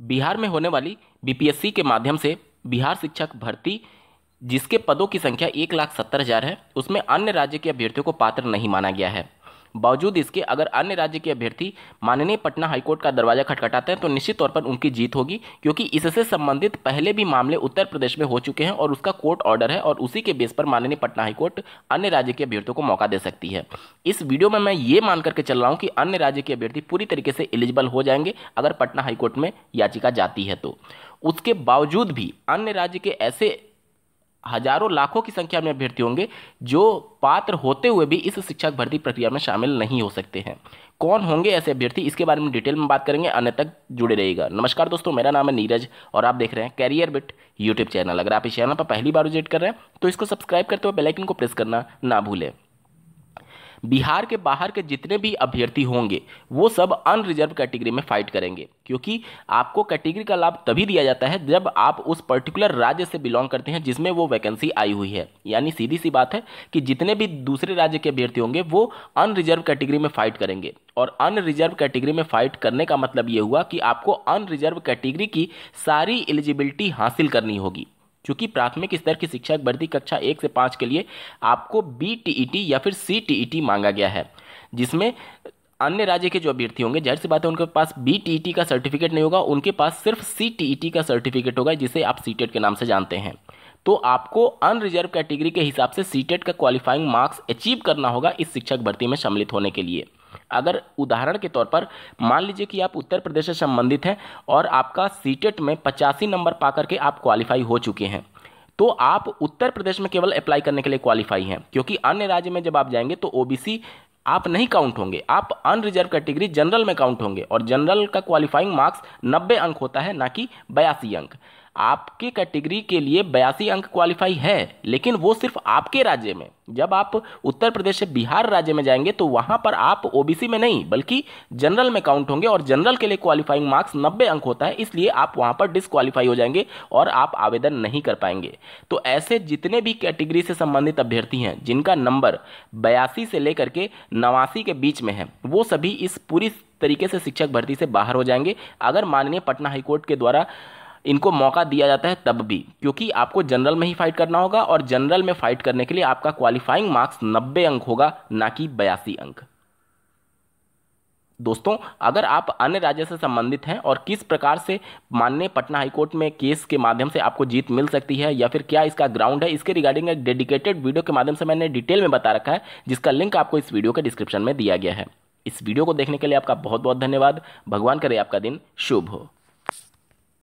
बिहार में होने वाली बीपीएससी के माध्यम से बिहार शिक्षक भर्ती, जिसके पदों की संख्या एक लाख सत्तर हज़ार है, उसमें अन्य राज्य के अभ्यर्थियों को पात्र नहीं माना गया है। बावजूद इसके अगर अन्य राज्य के अभ्यर्थी माननीय पटना हाईकोर्ट का दरवाज़ा खटखटाते हैं तो निश्चित तौर पर उनकी जीत होगी, क्योंकि इससे संबंधित पहले भी मामले उत्तर प्रदेश में हो चुके हैं और उसका कोर्ट ऑर्डर है और उसी के बेस पर माननीय पटना हाईकोर्ट अन्य राज्य के अभ्यर्थियों को मौका दे सकती है। इस वीडियो में मैं ये मान करके चल रहा हूँ कि अन्य राज्य के अभ्यर्थी पूरी तरीके से एलिजिबल हो जाएँगे अगर पटना हाईकोर्ट में याचिका जाती है तो। उसके बावजूद भी अन्य राज्य के ऐसे हज़ारों लाखों की संख्या में अभ्यर्थी होंगे, जो पात्र होते हुए भी इस शिक्षक भर्ती प्रक्रिया में शामिल नहीं हो सकते हैं। कौन होंगे ऐसे अभ्यर्थी? इसके बारे में डिटेल में बात करेंगे अन्य तक जुड़े रहेगा नमस्कार दोस्तों, मेरा नाम है नीरज और आप देख रहे हैं कैरियर बिट यूट्यूब चैनल। अगर आप इस चैनल पर पहली बार विज़िट कर रहे हैं तो इसको सब्सक्राइब करते हुए बेलाइकन को प्रेस करना ना भूलें। बिहार के बाहर के जितने भी अभ्यर्थी होंगे, वो सब अनरिजर्व कैटेगरी में फाइट करेंगे। क्योंकि आपको कैटेगरी का लाभ तभी दिया जाता है जब आप उस पर्टिकुलर राज्य से बिलोंग करते हैं जिसमें वो वैकेंसी आई हुई है। यानी सीधी सी बात है कि जितने भी दूसरे राज्य के अभ्यर्थी होंगे, वो अनरिजर्व कैटेगरी में फाइट करेंगे। और अनरिजर्व कैटेगरी में फाइट करने का मतलब ये हुआ कि आपको अनरिजर्व कैटेगरी की सारी एलिजिबिलिटी हासिल करनी होगी। चूँकि प्राथमिक स्तर की शिक्षक भर्ती कक्षा एक से पाँच के लिए आपको बी टी या फिर सी टी मांगा गया है, जिसमें अन्य राज्य के जो अभ्यर्थी होंगे, ज़ाहिर सी बात है उनके पास बी टी का सर्टिफिकेट नहीं होगा, उनके पास सिर्फ़ सी टी का सर्टिफिकेट होगा, जिसे आप सी के नाम से जानते हैं। तो आपको अनरिजर्व कैटेगरी के हिसाब से सी का क्वालिफाइंग मार्क्स अचीव करना होगा इस शिक्षक भर्ती में सम्मिलित होने के लिए। अगर उदाहरण के तौर पर मान लीजिए कि आप उत्तर प्रदेश से संबंधित हैं और आपका सीटेट में पचासी नंबर पा करके आप क्वालिफाई हो चुके हैं तो आप उत्तर प्रदेश में केवल अप्लाई करने के लिए क्वालिफाई हैं, क्योंकि अन्य राज्य में जब आप जाएँगे तो ओबीसी आप नहीं काउंट होंगे। आप अनरिजर्व कैटेगरी जनरल में काउंट होंगे और जनरल का क्वालिफाइंग मार्क्स नब्बे अंक होता है, ना कि बयासी अंक। आपके कैटेगरी के लिए बयासी अंक क्वालिफाई है, लेकिन वो सिर्फ़ आपके राज्य में। जब आप उत्तर प्रदेश से बिहार राज्य में जाएँगे तो वहाँ पर आप ओबीसी में नहीं, बल्कि जनरल में काउंट होंगे और जनरल के लिए क्वालिफाइंग मार्क्स नब्बे अंक होता है, इसलिए आप वहाँ पर डिसक्वालीफाई हो जाएँगे और आप आवेदन नहीं कर पाएँगे। तो ऐसे जितने भी कैटेगरी से संबंधित अभ्यर्थी हैं, जिनका नंबर बयासी से लेकर के नवासी के बीच में है, वो सभी इस पूरी तरीके से शिक्षक भर्ती से बाहर हो जाएँगे। अगर माननीय पटना हाईकोर्ट के द्वारा इनको मौका दिया जाता है तब भी, क्योंकि आपको जनरल में ही फाइट करना होगा और जनरल में फाइट करने के लिए आपका क्वालिफाइंग मार्क्स नब्बे अंक होगा, ना कि बयासी अंक। दोस्तों, अगर आप अन्य राज्य से संबंधित हैं और किस प्रकार से माननीय पटना हाईकोर्ट में केस के माध्यम से आपको जीत मिल सकती है, या फिर क्या इसका ग्राउंड है, इसके रिगार्डिंग एक डेडिकेटेड वीडियो के माध्यम से मैंने डिटेल में बता रखा है, जिसका लिंक आपको इस वीडियो के डिस्क्रिप्शन में दिया गया है। इस वीडियो को देखने के लिए आपका बहुत बहुत धन्यवाद। भगवान करे आपका दिन शुभ हो।